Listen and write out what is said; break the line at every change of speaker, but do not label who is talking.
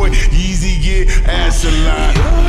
boy. Yeezy get
ass a lot.